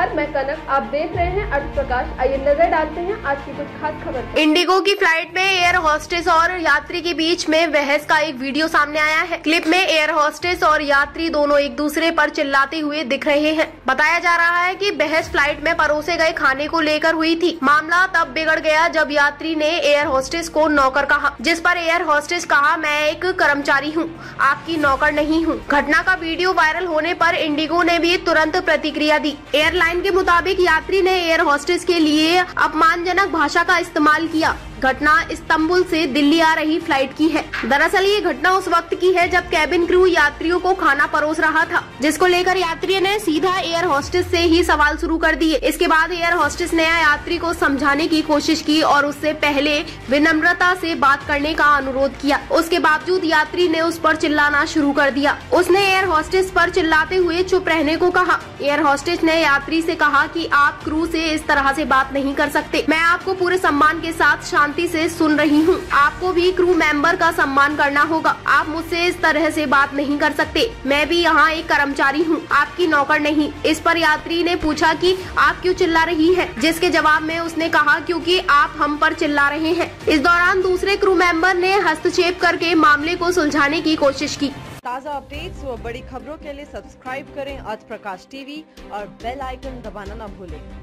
नमस्कार, मैं कनक। आप देख रहे हैं अर्थ प्रकाश आइए नज़र डालते हैं आज की कुछ खास खबर इंडिगो की फ़्लाइट में एयर होस्टेस और यात्री के बीच में बहस का एक वीडियो सामने आया है। क्लिप में एयर होस्टेस और यात्री दोनों एक दूसरे पर चिल्लाते हुए दिख रहे हैं। बताया जा रहा है कि बहस फ़्लाइट में परोसे गए खाने को लेकर हुई थी। मामला तब बिगड़ गया जब यात्री ने एयर होस्टेस को नौकर कहा, जिस पर एयर होस्टेस कहा, मैं एक कर्मचारी हूँ, आपकी नौकर नहीं हूँ। घटना का वीडियो वायरल होने पर इंडिगो ने भी तुरंत प्रतिक्रिया दी। एयरलाइन के मुताबिक यात्री ने एयर होस्टेस के लिए अपमानजनक भाषा का इस्तेमाल किया। घटना इस्तांबुल से दिल्ली आ रही फ़्लाइट की है। दरअसल ये घटना उस वक्त की है जब कैबिन क्रू यात्रियों को खाना परोस रहा था, जिसको लेकर यात्री ने सीधा एयर होस्टेस से ही सवाल शुरू कर दिए। इसके बाद एयर होस्टेस ने यात्री को समझाने की कोशिश की और उससे पहले विनम्रता से बात करने का अनुरोध किया। उसके बावजूद यात्री ने उस पर चिल्लाना शुरू कर दिया। उसने एयर होस्टेस पर चिल्लाते हुए चुप रहने को कहा। एयर होस्टेस ने यात्री से कहा कि आप क्रू से इस तरह से बात नहीं कर सकते। मैं आपको पूरे सम्मान के साथ शांति से सुन रही हूँ। आपको भी क्रू मेंबर का सम्मान करना होगा। आप मुझसे इस तरह से बात नहीं कर सकते। मैं भी यहाँ एक कर्मचारी हूँ, आपकी नौकर नहीं। इस पर यात्री ने पूछा कि आप क्यों चिल्ला रही है? जिसके जवाब में उसने कहा, क्योंकि आप हम पर चिल्ला रहे हैं। इस दौरान दूसरे क्रू मेंबर ने हस्तक्षेप करके मामले को सुलझाने की कोशिश की। ताज़ा अपडेट्स व बड़ी खबरों के लिए सब्सक्राइब करें आज प्रकाश टीवी और बेल आइकन दबाना न भूलें।